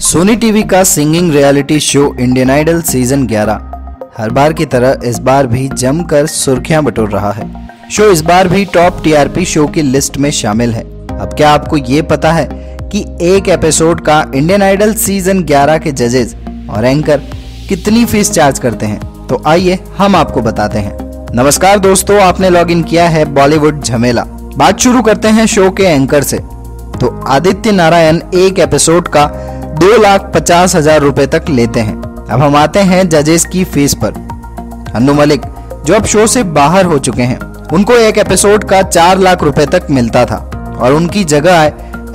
Soni TV का singing reality show Indian Idol season 11 हर बार की तरह इस बार भी जमकर सुर्खियाँ बटोर रहा है। शो इस बार भी टॉप टीआरपी शो की लिस्ट में शामिल है। अब क्या आपको ये पता है कि एक एपिसोड का इंडियन आइडल सीज़न 11 के जजेस और एंकर कितनी फ़ीस चार्ज करते हैं? तो आइए हम आपको बताते हैं। नमस्कार दोस्तों, आपने लॉग इन किया है बॉलीवुड झमेला। बात शुरू करते हैं शो के एंकर से। तो आदित्य नारायण एक एपिसोड का दो लाख पचास हज़ार रुपए तक लेते हैं। अब हम आते हैं जजेस की फ़ीस पर। अन्नू मलिक, जो अब शो से बाहर हो चुके हैं, उनको एक एपिसोड का चार लाख रुपए तक मिलता था और उनकी जगह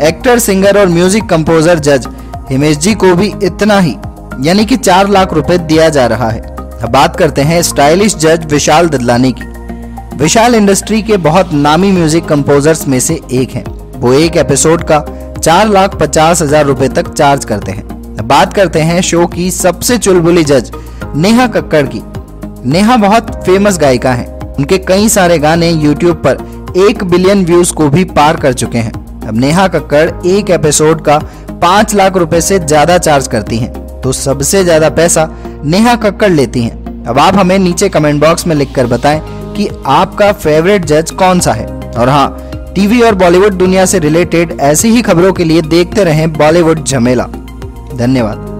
एक्टर, सिंगर और म्यूज़िक कंपोजर जज हिमेश जी को भी इतना ही, यानी कि चार लाख रुपए दिया जा रहा है। अब बात करते हैं स्टाइलिश जज विशाल ददलानी की। विशाल इंडस्ट्री के बहुत नामी म्यूज़िक कंपोजर्स में से एक हैं। वो एक एपिसोड का चार लाख पचास हज़ार रुपए तक चार्ज करते हैं। बात करते हैं शो की सबसे चुलबुली जज, नेहा कक्कड़ की। नेहा बहुत फ़ेमस गायिका हैं। उनके कई सारे गाने यूट्यूब पर एक बिलियन व्यूज़ को भी पार कर चुके हैं। अब नेहा कक्कड़ एक एपिसोड का पाँच लाख रुपए से ज़्यादा चार्ज करती हैं। तो सबसे ज़्यादा पैसा नेहा कक्कड़ लेती हैं। अब आप हमें नीचे कमेंट बॉक्स में लिखकर बताएँ कि आपका फेवरेट जज कौन सा है? और हाँ टीवी और बॉलीवुड दुनिया से रिलेटेड ऐसी ही खबरों के लिए देखते रहें बॉलीवुड झमेला। धन्यवाद।